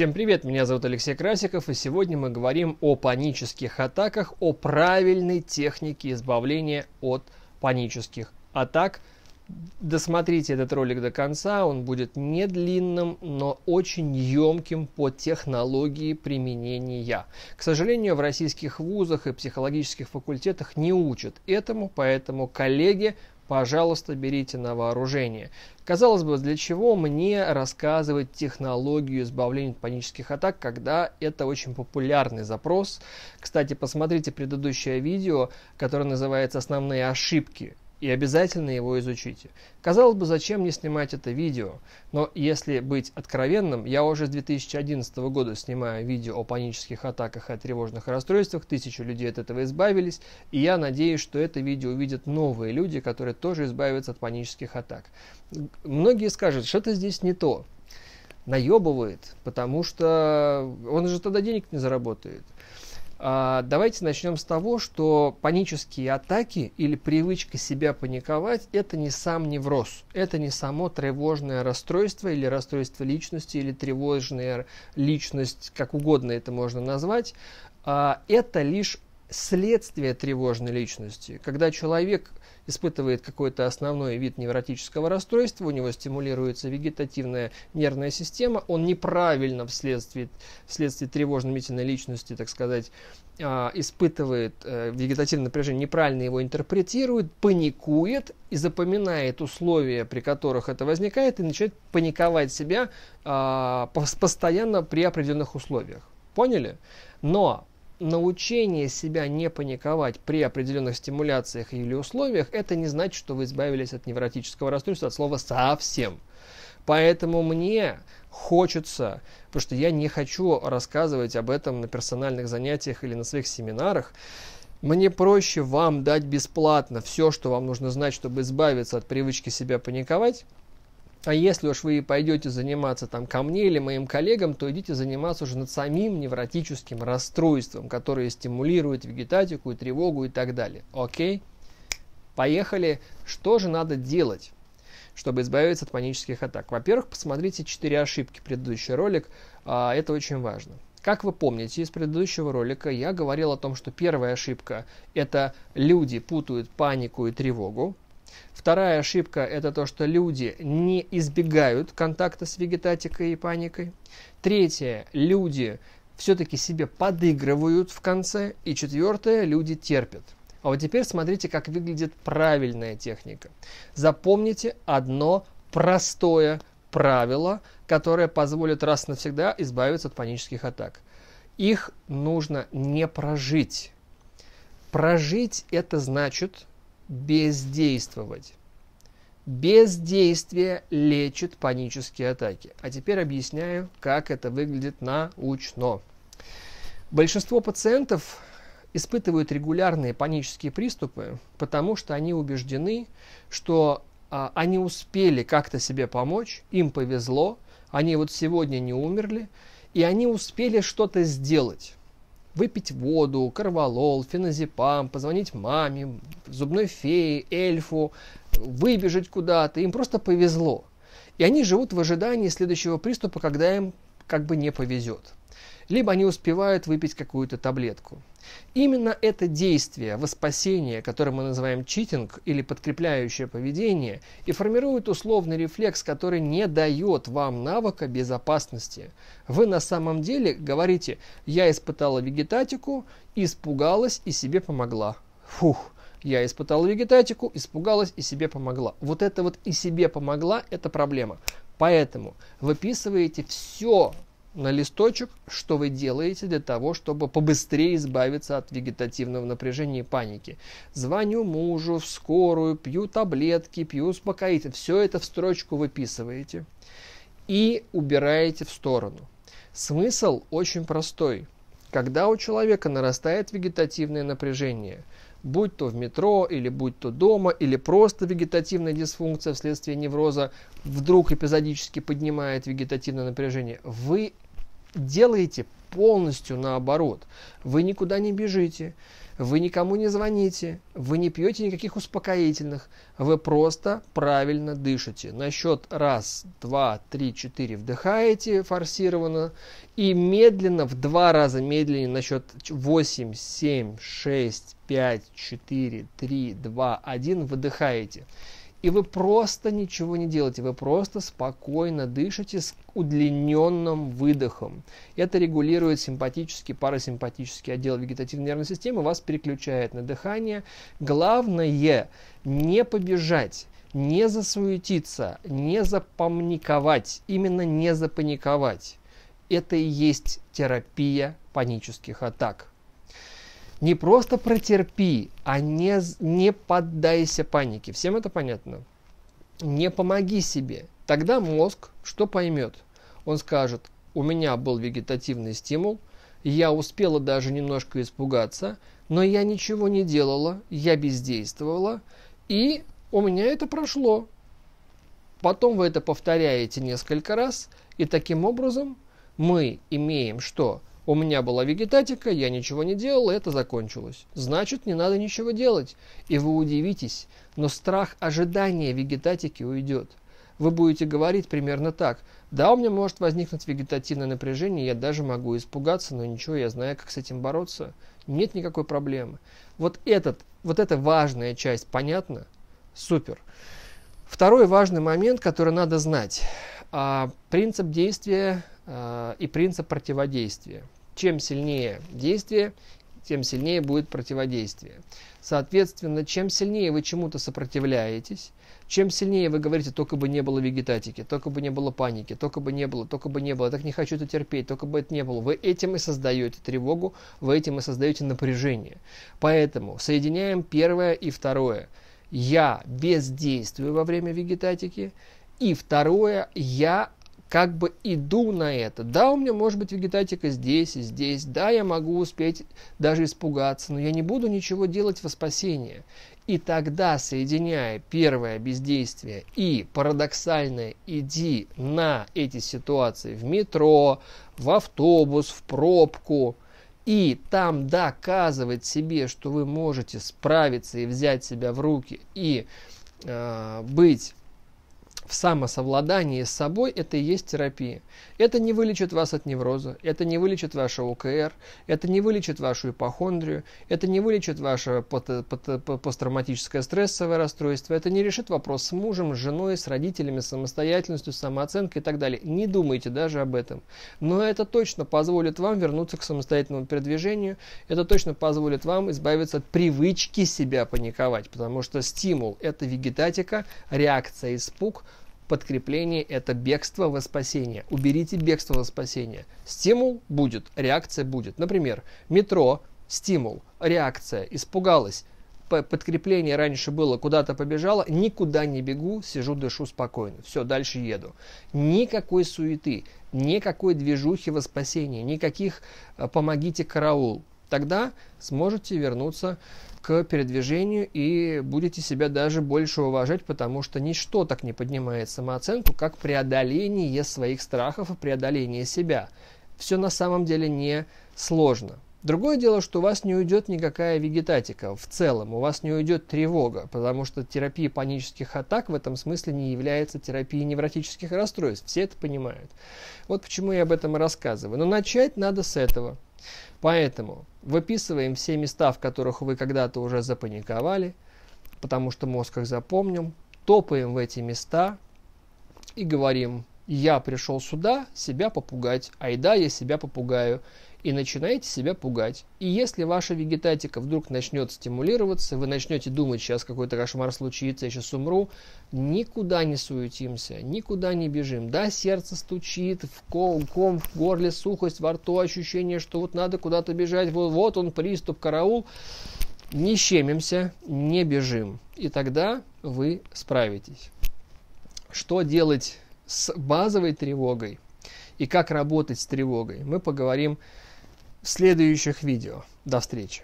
Всем привет, меня зовут Алексей Красиков, и сегодня мы говорим о панических атаках, о правильной технике избавления от панических атак. Досмотрите этот ролик до конца, он будет не длинным, но очень емким по технологии применения. К сожалению, в российских вузах и психологических факультетах не учат этому, поэтому, коллеги, пожалуйста, берите на вооружение. Казалось бы, для чего мне рассказывать технологию избавления от панических атак, когда это очень популярный запрос. Кстати, посмотрите предыдущее видео, которое называется «Основные ошибки и обязательно его изучите. Казалось бы, зачем мне снимать это видео, но если быть откровенным, я уже с 2011 года снимаю видео о панических атаках и о тревожных расстройствах, тысячу людей от этого избавились, и я надеюсь, что это видео увидят новые люди, которые тоже избавятся от панических атак. Многие скажут, что-то здесь не то, наебывает, потому что он же тогда денег не заработает. А, давайте начнем с того, что панические атаки или привычка себя паниковать – это не сам невроз, это не само тревожное расстройство или расстройство личности или тревожная личность, как угодно это можно назвать. А, это лишь следствие тревожной личности. Когда человек испытывает какой-то основной вид невротического расстройства, у него стимулируется вегетативная нервная система, он неправильно вследствие, вследствие тревожно-мительной личности, так сказать, а, испытывает э, вегетативное напряжение, неправильно его интерпретирует, паникует и запоминает условия, при которых это возникает, и начинает паниковать себя а, постоянно при определенных условиях. Поняли? Но научение себя не паниковать при определенных стимуляциях или условиях, это не значит, что вы избавились от невротического расстройства от слова совсем. Поэтому мне хочется, потому что я не хочу рассказывать об этом на персональных занятиях или на своих семинарах, мне проще вам дать бесплатно все, что вам нужно знать, чтобы избавиться от привычки себя паниковать, а если уж вы пойдете заниматься там ко мне или моим коллегам, то идите заниматься уже над самим невротическим расстройством, которое стимулирует вегетатику и тревогу и так далее. Окей? Поехали. Что же надо делать? чтобы избавиться от панических атак. Во-первых, посмотрите 4 ошибки, предыдущий ролик, а, это очень важно. Как вы помните из предыдущего ролика, я говорил о том, что первая ошибка – это люди путают панику и тревогу. Вторая ошибка – это то, что люди не избегают контакта с вегетатикой и паникой. Третье – люди все-таки себе подыгрывают в конце. И четвертое – люди терпят. А вот теперь смотрите, как выглядит правильная техника. Запомните одно простое правило, которое позволит раз и навсегда избавиться от панических атак. Их нужно не прожить. Прожить это значит бездействовать. Бездействие лечит панические атаки. А теперь объясняю, как это выглядит научно. Большинство пациентов испытывают регулярные панические приступы, потому что они убеждены, что а, они успели как-то себе помочь, им повезло, они вот сегодня не умерли, и они успели что-то сделать выпить воду, карвалол, феназепам, позвонить маме, зубной фее, эльфу, выбежать куда-то. Им просто повезло. И они живут в ожидании следующего приступа, когда им как бы не повезет либо они успевают выпить какую-то таблетку. Именно это действие во спасение, которое мы называем читинг или подкрепляющее поведение, и формирует условный рефлекс, который не дает вам навыка безопасности. Вы на самом деле говорите, я испытала вегетатику, испугалась и себе помогла. Фух, я испытала вегетатику, испугалась и себе помогла. Вот это вот и себе помогла, это проблема. Поэтому выписываете все, на листочек, что вы делаете для того, чтобы побыстрее избавиться от вегетативного напряжения и паники. Звоню мужу в скорую, пью таблетки, пью успокоительные. Все это в строчку выписываете и убираете в сторону. Смысл очень простой. Когда у человека нарастает вегетативное напряжение, будь то в метро, или будь то дома, или просто вегетативная дисфункция вследствие невроза вдруг эпизодически поднимает вегетативное напряжение, вы делаете полностью наоборот. Вы никуда не бежите, вы никому не звоните, вы не пьете никаких успокоительных, вы просто правильно дышите. На счет раз, два, три, четыре вдыхаете форсированно и медленно, в два раза медленнее на счет 8, 7, 6, 5, 4, 3, 2, 1 выдыхаете. И вы просто ничего не делаете, вы просто спокойно дышите с удлиненным выдохом. Это регулирует симпатический, парасимпатический отдел вегетативной нервной системы, вас переключает на дыхание. Главное не побежать, не засуетиться, не запаниковать, именно не запаниковать. Это и есть терапия панических атак. Не просто протерпи, а не, не поддайся панике. Всем это понятно? Не помоги себе. Тогда мозг что поймет? Он скажет, у меня был вегетативный стимул, я успела даже немножко испугаться, но я ничего не делала, я бездействовала, и у меня это прошло. Потом вы это повторяете несколько раз, и таким образом мы имеем что? У меня была вегетатика, я ничего не делал, и это закончилось. Значит, не надо ничего делать. И вы удивитесь, но страх ожидания вегетатики уйдет. Вы будете говорить примерно так. Да, у меня может возникнуть вегетативное напряжение, я даже могу испугаться, но ничего, я знаю, как с этим бороться. Нет никакой проблемы. Вот, этот, вот эта важная часть, понятно? Супер. Второй важный момент, который надо знать. А, принцип действия и принцип противодействия чем сильнее действие, тем сильнее будет противодействие. Соответственно, чем сильнее вы чему-то сопротивляетесь, чем сильнее вы говорите, только бы не было вегетатики, только бы не было паники, только бы не было, только бы не было, я так не хочу это терпеть, только бы это не было. Вы этим и создаете тревогу, вы этим и создаете напряжение. Поэтому соединяем первое и второе. Я бездействую во время вегетатики, и второе, я как бы иду на это. Да, у меня может быть вегетатика здесь и здесь, да, я могу успеть даже испугаться, но я не буду ничего делать во спасение. И тогда, соединяя первое бездействие и парадоксальное «иди на эти ситуации в метро, в автобус, в пробку», и там доказывать себе, что вы можете справиться и взять себя в руки и э, быть в самосовладании с собой это и есть терапия. Это не вылечит вас от невроза, это не вылечит ваше ОКР, это не вылечит вашу ипохондрию, это не вылечит ваше посттравматическое стрессовое расстройство, это не решит вопрос с мужем, с женой, с родителями, самостоятельностью, самооценкой и так далее. Не думайте даже об этом. Но это точно позволит вам вернуться к самостоятельному передвижению, это точно позволит вам избавиться от привычки себя паниковать, потому что стимул – это вегетатика, реакция, испуг – подкрепление – это бегство во спасение. Уберите бегство во спасение. Стимул будет, реакция будет. Например, метро, стимул, реакция, испугалась, подкрепление раньше было, куда-то побежала, никуда не бегу, сижу, дышу спокойно. Все, дальше еду. Никакой суеты, никакой движухи во спасение, никаких э, «помогите караул». Тогда сможете вернуться к передвижению и будете себя даже больше уважать, потому что ничто так не поднимает самооценку, как преодоление своих страхов и преодоление себя. Все на самом деле не сложно. Другое дело, что у вас не уйдет никакая вегетатика в целом, у вас не уйдет тревога, потому что терапия панических атак в этом смысле не является терапией невротических расстройств. Все это понимают. Вот почему я об этом и рассказываю. Но начать надо с этого. Поэтому выписываем все места, в которых вы когда-то уже запаниковали, потому что мозг их запомнил, топаем в эти места и говорим, я пришел сюда себя попугать, айда я себя попугаю и начинаете себя пугать. И если ваша вегетатика вдруг начнет стимулироваться, вы начнете думать, сейчас какой-то кошмар случится, я сейчас умру, никуда не суетимся, никуда не бежим. Да, сердце стучит, в ком, ком в горле, сухость во рту, ощущение, что вот надо куда-то бежать, вот, вот он, приступ, караул. Не щемимся, не бежим. И тогда вы справитесь. Что делать с базовой тревогой и как работать с тревогой, мы поговорим в следующих видео. До встречи!